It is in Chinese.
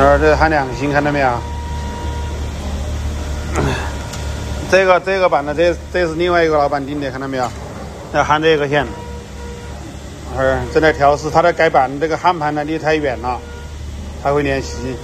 这儿这焊两星，看到没有？这个这个板的，这这是另外一个老板定的，看到没有？要焊这个线。这儿正在调试，他在改板，这个焊盘呢离太远了，他会联系。